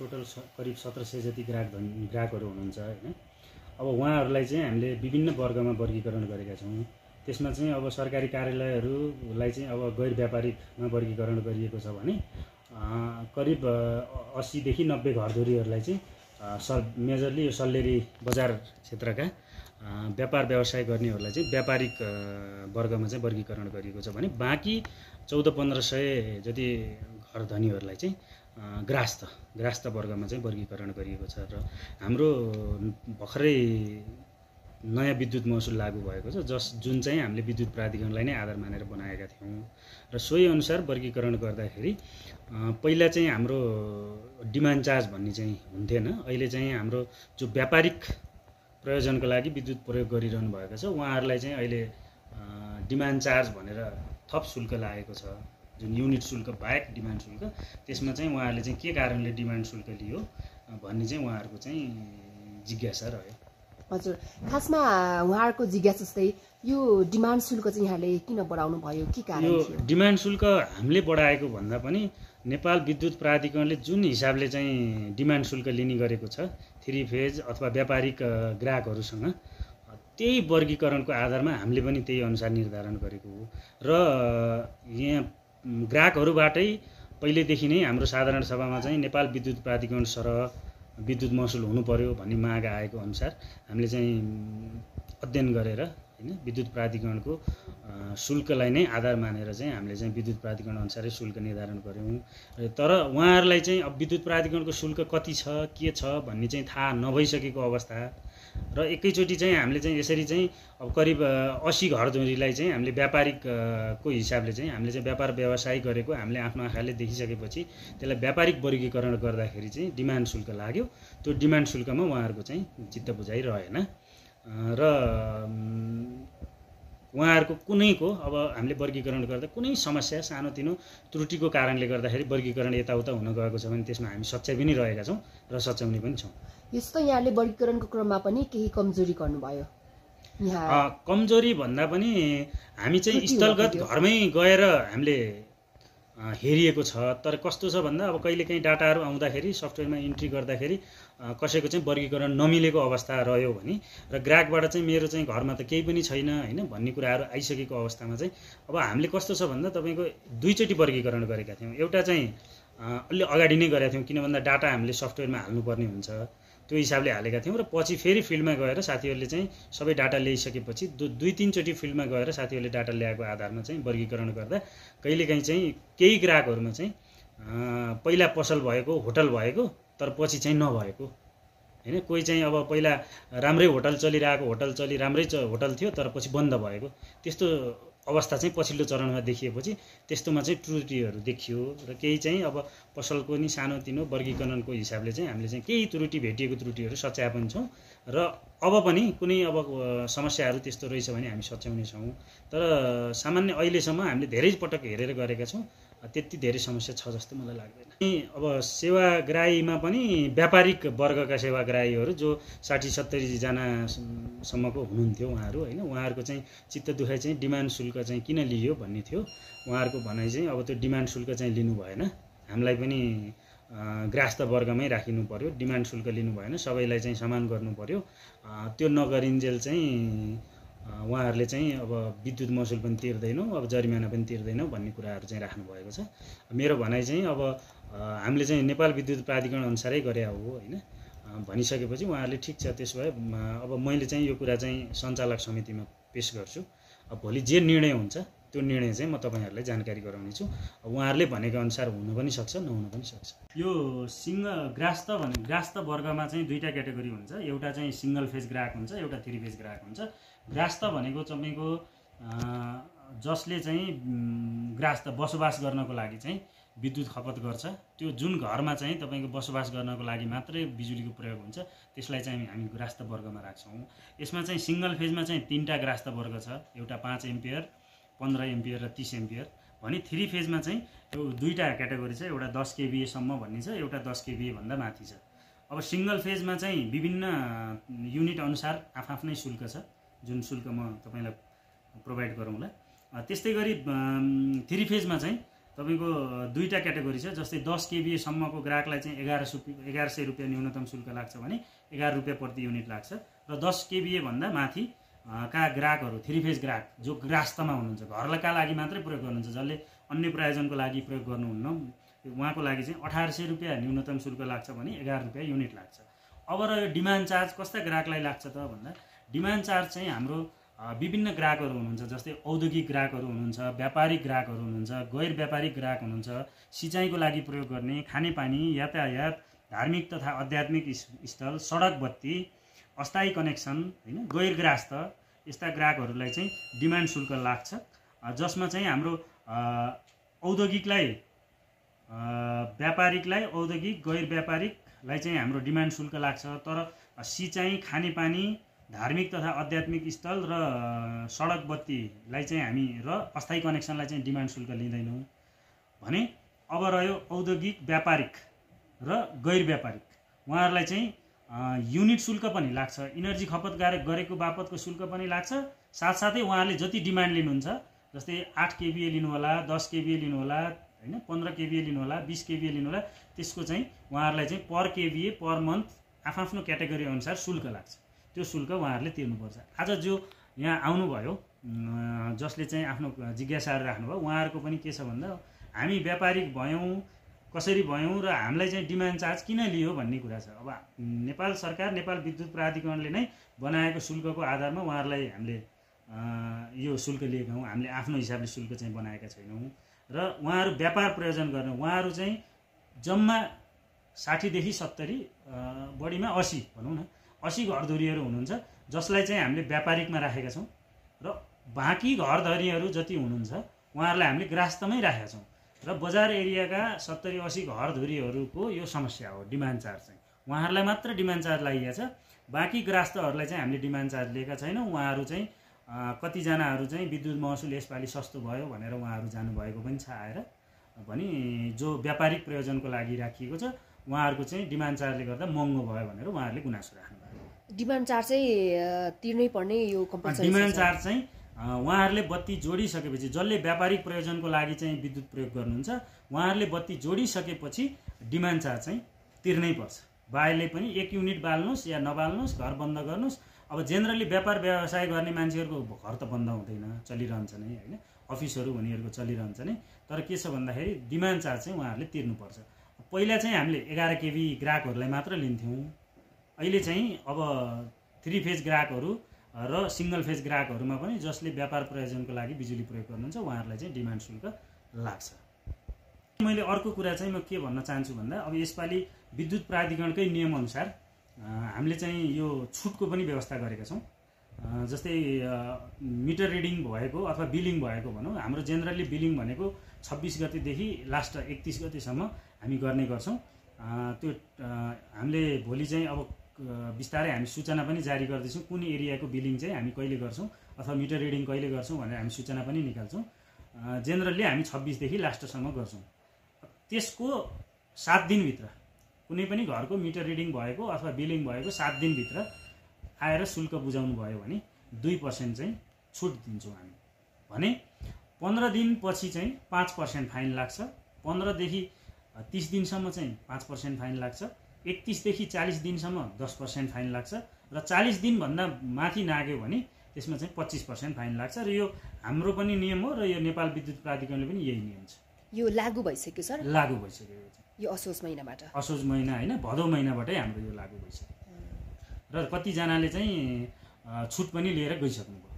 Total करिब सत्र सय जति ग्राहक धन ग्राहकहरू हुनुहुन्छ होइन अब उहाँहरूलाई चाहिँ हामीले विभिन्न वर्गमा वर्गीकरण गरेका छौँ। त्यसमा चाहिँ अब सरकारी कार्यालयहरूलाई चाहिँ अब गैर व्यापारिकमा वर्गीकरण गरिएको छ भने करिब अस्सीदेखि नब्बे घरधुरीहरूलाई चाहिँ स मेजरली यो सल्लेरी बजार क्षेत्रका व्यापार व्यवसाय गर्नेहरूलाई चाहिँ व्यापारिक वर्गमा चाहिँ वर्गीकरण गरिएको छ भने बाँकी चौध पन्ध्र सय जति घर धनीहरूलाई चाहिँ ग्रास्त ग्रास्त वर्गमा चाहिँ वर्गीकरण गरिएको छ र हाम्रो भर्खरै नयाँ विद्युत महसुल लागू भएको छ जस जुन चाहिँ हामीले विद्युत प्राधिकरणलाई नै आधार मानेर बनाएका थियौँ। र सोही अनुसार वर्गीकरण गर्दाखेरि पहिला चाहिँ हाम्रो डिमान्ड चार्ज भन्ने चाहिँ हुन्थेन। अहिले चाहिँ हाम्रो जो व्यापारिक प्रयोजनको लागि विद्युत प्रयोग गरिरहनु भएको छ उहाँहरूलाई चाहिँ अहिले डिमान्ड चार्ज भनेर थप शुल्क लागेको छ। जुन युनिट शुल्क बाहेक डिमान्ड शुल्क त्यसमा चाहिँ उहाँहरूले चाहिँ के कारणले डिमान्ड शुल्क लियो भन्ने चाहिँ उहाँहरूको चाहिँ जिज्ञासा रह्यो। हजुर खासमा उहाँहरूको जिज्ञासा जस्तै यो डिमान्ड शुल्क चाहिँ यहाँले किन बढाउनु भयो? के कारण यो डिमान्ड शुल्क हामीले बढाएको भन्दा पनि नेपाल विद्युत प्राधिकरणले जुन हिसाबले चाहिँ डिमान्ड शुल्क लिने गरेको छ थ्री फेज अथवा व्यापारिक ग्राहकहरूसँग त्यही वर्गीकरणको आधारमा हामीले पनि त्यही अनुसार निर्धारण गरेको हो। र यहाँ ग्राहकहरूबाटै पहिलेदेखि नै हाम्रो साधारण सभामा चाहिँ नेपाल विद्युत प्राधिकरण सरह विद्युत महसुल हुनु पर्यो भन्ने माग आएको अनुसार हामीले चाहिँ अध्ययन गरेर होइन विद्युत प्राधिकरणको शुल्कलाई नै आधार मानेर चाहिँ हामीले चाहिँ विद्युत प्राधिकरण अनुसारै शुल्क निर्धारण गऱ्यौँ तर उहाँहरूलाई चाहिँ अब विद्युत प्राधिकरणको शुल्क कति छ के छ भन्ने चाहिँ थाहा नभइसकेको अवस्था र एकैचोटि चाहिँ हामीले चाहिँ यसरी चाहिँ अब करिब असी घरधुरीलाई चाहिँ हामीले व्यापारिक अ, को हिसाबले चाहिँ हामीले चाहिँ व्यापार व्यवसाय गरेको हामीले आफ्नो आँखाले देखिसकेपछि त्यसलाई व्यापारिक वर्गीकरण गर्दाखेरि चाहिँ डिमान्ड शुल्क लाग्यो। त्यो डिमान्ड शुल्कमा उहाँहरूको चाहिँ चित्त बुझाइ रहेन र उहाँहरूको कुनैको अब हामीले वर्गीकरण गर्दा कुनै समस्या सानोतिनो त्रुटिको कारणले गर्दाखेरि वर्गीकरण यताउता हुन गएको छ भने त्यसमा हामी सच्याइ पनि रहेका छौँ र सच्याउने पनि छौँ। यस्तो यहाँले वर्गीकरणको क्रममा पनि केही कमजोरी गर्नुभयो? कमजोरी भन्दा पनि हामी चाहिँ स्थलगत घरमै गएर हामीले हेरिएको छ। तर कस्तो छ भन्दा अब कहिलेकाहीँ डाटाहरू आउँदाखेरि सफ्टवेयरमा इन्ट्री गर्दाखेरि कसैको चाहिँ वर्गीकरण नमिलेको अवस्था रह्यो भने र ग्राहकबाट चाहिँ मेरो चाहिँ घरमा त केही पनि छैन होइन भन्ने कुराहरू आइसकेको अवस्थामा चाहिँ अब हामीले कस्तो छ भन्दा तपाईँको दुईचोटि वर्गीकरण गरेका थियौँ। एउटा चाहिँ अलि अगाडि नै गरेका थियौँ किन भन्दा डाटा हामीले सफ्टवेयरमा हाल्नुपर्ने हुन्छ। त्यो हिसाबले हालेका थियौँ र पछि फेरि फिल्डमा गएर साथीहरूले चाहिँ सबै डाटा ल्याइसकेपछि दु दुई तिनचोटि फिल्डमा गएर साथीहरूले डाटा ल्याएको आधारमा चाहिँ वर्गीकरण गर्दा कहिलेकाहीँ चाहिँ केही ग्राहकहरूमा चाहिँ पहिला पसल भएको होटल भएको तर पछि चाहिँ नभएको। होइन कोही चाहिँ अब पहिला राम्रै होटल चलिरहेको होटल चलि राम्रै होटल थियो तर पछि बन्द भएको। त्यस्तो अवस्था चाहिँ पछिल्लो चरणमा देखिएपछि त्यस्तोमा चाहिँ त्रुटिहरू देखियो र केही चाहिँ अब पसलको नि सानोतिनो वर्गीकरणको हिसाबले चाहिँ हामीले चाहिँ केही त्रुटि भेटिएको त्रुटिहरू सच्याए पनि छौँ र अब पनि कुनै अब समस्याहरू त्यस्तो रहेछ भने हामी सच्याउने छौँ। तर सामान्य अहिलेसम्म हामीले धेरै पटक हेरेर गरेका छौँ। त्यति धेरै समस्या छ जस्तो मलाई लाग्दैन। अनि अब सेवाग्राहीमा पनि व्यापारिक वर्गका सेवाग्राहीहरू जो साठी सत्तरीजनासम्मको हुनुहुन्थ्यो उहाँहरू होइन उहाँहरूको चाहिँ चित्त दुखाइ चाहिँ डिमान्ड शुल्क चाहिँ किन लियो भन्ने थियो। उहाँहरूको भनाइ चाहिँ अब त्यो डिमान्ड शुल्क चाहिँ लिनु भएन। हामीलाई पनि ग्रास्त वर्गमै राखिनु पर्यो। डिमान्ड शुल्क लिनु भएन। सबैलाई चाहिँ समान गर्नु पर्यो। अ, त्यो नगरिन्जेल चाहिँ उहाँहरूले चाहिँ अब विद्युत महसुल पनि तिर्दैनौँ अब जरिमाना पनि तिर्दैनौँ भन्ने कुराहरू चाहिँ राख्नु भएको छ। मेरो भनाइ चाहिँ अब हामीले चाहिँ नेपाल विद्युत प्राधिकरण अनुसारै गरे हो होइन? भनिसकेपछि उहाँहरूले ठिक छ त्यसो भए अब मैले चाहिँ यो कुरा चाहिँ सञ्चालक समितिमा पेस गर्छु। अब भोलि जे निर्णय हुन्छ त्यो निर्णय चाहिँ म तपाईँहरूलाई जानकारी गराउनेछु। उहाँहरूले भनेको अनुसार हुन पनि सक्छ नहुन पनि सक्छ। यो सिङ्गल ग्रास्त भने ग्रास्त वर्गमा चाहिँ दुईवटा क्याटेगोरी हुन्छ। एउटा चाहिँ सिङ्गल फेज ग्राहक हुन्छ एउटा थ्री फेज ग्राहक हुन्छ। ग्रास्त भनेको तपाईँको जसले चाहिँ ग्रास्त बसोबास गर्नको लागि चाहिँ विद्युत खपत गर्छ। त्यो जुन घरमा चाहिँ तपाईँको बसोबास गर्नको लागि मात्रै बिजुलीको प्रयोग हुन्छ त्यसलाई चाहिँ हामी ग्रास्त वर्गमा राख्छौँ। यसमा चाहिँ सिङ्गल फेजमा चाहिँ तिनवटा ग्रास्त वर्ग छ। एउटा पाँच एम्पियर पन्ध्र एम्पियर र तिस एम्पियर भने थ्री फेजमा चाहिँ यो दुईवटा क्याटेगोरी छ एउटा दस केबिएसम्म भन्ने छ एउटा दस केबिएभन्दा माथि छ। अब सिङ्गल फेजमा चाहिँ विभिन्न युनिट अनुसार आफ्नै शुल्क छ जुन शुल्क म तपाईँलाई प्रोभाइड गरौँला। त्यस्तै गरी थ्री फेजमा चाहिँ तपाईँको दुईवटा क्याटेगोरी छ जस्तै दस केबिएसम्मको ग्राहकलाई चाहिँ एघार सु एघार सय रुपियाँ न्यूनतम शुल्क लाग्छ भने एघार रुपियाँ प्रति युनिट लाग्छ र दस केबिएभन्दा माथि का ग्राहकहरू थ्री फेज ग्राहक जो ग्रास्तमा हुनुहुन्छ। घरका लागि मात्रै प्रयोग गर्नुहुन्छ? जसले अन्य प्रयोजनको लागि प्रयोग गर्नुहुन्न। उहाँको लागि चाहिँ अठार सय रुपियाँ न्यूनतम शुल्क लाग्छ भने एघार रुपियाँ युनिट लाग्छ। अब रह्यो डिमान्ड चार्ज कस्ता ग्राहकलाई लाग्छ त भन्दा डिमान्ड चार्ज चाहिँ हाम्रो विभिन्न ग्राहकहरू हुनुहुन्छ जस्तै औद्योगिक ग्राहकहरू हुनुहुन्छ व्यापारिक ग्राहकहरू हुनुहुन्छ गैर व्यापारिक ग्राहक हुनुहुन्छ सिँचाइको लागि प्रयोग गर्ने खानेपानी यातायात धार्मिक तथा आध्यात्मिक स्थल सडक बत्ती अस्थायी कनेक्सन होइन गैर ग्राहस्थ यस्ता ग्राहकहरूलाई चाहिँ डिमान्ड शुल्क लाग्छ। जसमा चाहिँ हाम्रो औद्योगिकलाई व्यापारिकलाई औद्योगिक गैर व्यापारिकलाई चाहिँ हाम्रो डिमान्ड शुल्क लाग्छ। तर सिँचाइ खानेपानी धार्मिक तथा आध्यात्मिक स्थल र सडक बत्तीलाई चाहिँ हामी र अस्थायी कनेक्सनलाई चाहिँ डिमान्ड शुल्क लिँदैनौँ। भने अब रह्यो औद्योगिक व्यापारिक र गैर व्यापारिक। उहाँहरूलाई चाहिँ युनिट शुल्क पनि लाग्छ। इनर्जी खपत गारे गरेको बापतको शुल्क पनि लाग्छ। साथसाथै उहाँहरूले जति डिमान्ड लिनुहुन्छ जस्तै आठ केबिए लिनुहोला दस केबिए लिनुहोला होइन पन्ध्र केबिए लिनुहोला बिस केबिए लिनुहोला त्यसको चाहिँ उहाँहरूलाई चाहिँ पर केबिए पर मन्थ आफ्नो क्याटेगोरी अनुसार शुल्क लाग्छ। त्यो शुल्क उहाँहरूले तिर्नुपर्छ। आज जो यहाँ आउनुभयो जसले चाहिँ आफ्नो जिज्ञासाहरू राख्नुभयो उहाँहरूको पनि के छ भन्दा हामी व्यापारिक भयौँ कसरी भयौँ र हामीलाई चाहिँ डिमान्ड चार्ज किन लियो भन्ने कुरा छ। अब नेपाल सरकार नेपाल विद्युत प्राधिकरणले नै बनाएको शुल्कको आधारमा उहाँहरूलाई हामीले यो शुल्क लिएका हौँ। हामीले आफ्नो हिसाबले शुल्क चाहिँ बनाएका छैनौँ। र उहाँहरू व्यापार प्रयोजन गर्ने उहाँहरू चाहिँ जम्मा साठीदेखि सत्तरी बढीमा असी भनौँ न असी घरधुरीहरू हुनुहुन्छ जसलाई चाहिँ हामीले व्यापारिकमा राखेका छौँ। र बाँकी घरधरीहरू जति हुनुहुन्छ उहाँहरूलाई हामीले ग्रास्तमै राखेका छौँ। र बजार एरियाका सत्तरी असी घरधुरीहरूको यो समस्या हो डिमान्ड चार्ज चाहिँ। उहाँहरूलाई मात्र डिमान्ड चार्ज लागिएको छ। बाँकी ग्रास्तहरूलाई चाहिँ हामीले डिमान्ड चार्ज लिएका छैनौँ। उहाँहरू चाहिँ कतिजनाहरू चाहिँ विद्युत महसुल यसपालि सस्तो भयो भनेर उहाँहरू जानुभएको पनि छ आएर भने जो व्यापारिक प्रयोजनको लागि राखिएको छ उहाँहरूको चाहिँ डिमान्ड चार्जले गर्दा महँगो भयो भनेर उहाँहरूले गुनासो राख्नुभयो डिमान्ड चार्ज चाहिँ तिर्नै पर्ने यो डिमान्ड चार्ज चाहिँ उहाँहरूले बत्ती जोडिसकेपछि जसले व्यापारिक प्रयोजनको लागि चाहिँ विद्युत प्रयोग गर्नुहुन्छ उहाँहरूले बत्ती जोडिसकेपछि डिमान्ड चार्ज चाहिँ तिर्नै पर्छ। बाहिरले पनि एक युनिट बाल्नुहोस् या नबाल्नुहोस् घर बन्द गर्नुहोस्। अब जेनरली व्यापार व्यवसाय गर्ने मान्छेहरूको घर त बन्द हुँदैन चलिरहन्छ नै होइन? अफिसहरू उनीहरूको चलिरहन्छ नै। तर के छ भन्दाखेरि डिमान्ड चार्ज चाहिँ उहाँहरूले तिर्नुपर्छ। पहिला चाहिँ हामीले एघार केबी ग्राहकहरूलाई मात्र लिन्थ्यौँ। अहिले चाहिँ अब थ्री फेज ग्राहकहरू र सिङ्गल फेज ग्राहकहरूमा पनि जसले व्यापार प्रयोजनको लागि बिजुली प्रयोग गर्नुहुन्छ उहाँहरूलाई चाहिँ डिमान्ड शुल्क लाग्छ। मैले अर्को कुरा चाहिँ म के भन्न चाहन्छु भन्दा अब यसपालि विद्युत प्राधिकरणकै नियमअनुसार हामीले चाहिँ यो छुटको पनि व्यवस्था गरेका छौँ। जस्तै मिटर रिडिङ भएको अथवा बिलिङ भएको भनौँ हाम्रो जेनरली बिलिङ भनेको छब्बिस गतेदेखि लास्ट एकतिस गतेसम्म हामी गर्ने गर्छौँ। त्यो हामीले भोलि चाहिँ अब बिस्तारै हामी सूचना पनि जारी गर्दैछौँ। कुन एरियाको बिलिङ चाहिँ हामी कहिले गर्छौँ अथवा मिटर रिडिङ कहिले गर्छौँ भनेर हामी सूचना पनि निकाल्छौँ। जेनरली हामी छब्बिसदेखि लास्टसम्म गर्छौँ। त्यसको सात दिनभित्र कुनै पनि घरको मिटर रिडिङ भएको अथवा बिलिङ भएको सात दिनभित्र आएर शुल्क बुझाउनु भयो भने दुई पर्सेन्ट चाहिँ छुट दिन्छौँ हामी। भने पन्ध्र दिनपछि चाहिँ पाँच पर्सेन्ट फाइन लाग्छ। पन्ध्रदेखि तिस दिनसम्म चाहिँ पाँच पर्सेन्ट फाइन लाग्छ। एकतिसदेखि चालिस दिनसम्म दस पर्सेन्ट फाइन लाग्छ र चालिस दिनभन्दा माथि नाग्यो भने त्यसमा चाहिँ पच्चिस पर्सेन्ट फाइन लाग्छ र यो हाम्रो पनि नियम हो र यो नेपाल विद्युत प्राधिकरणले पनि यही नियम छ। यो लागू भइसक्यो सर? लागू भइसक्यो यो असोज महिनाबाट? असोज महिना होइन भदौ महिनाबाटै हाम्रो यो लागू भइसक्यो। र कतिजनाले चाहिँ छुट पनि लिएर गइसक्नुभयो।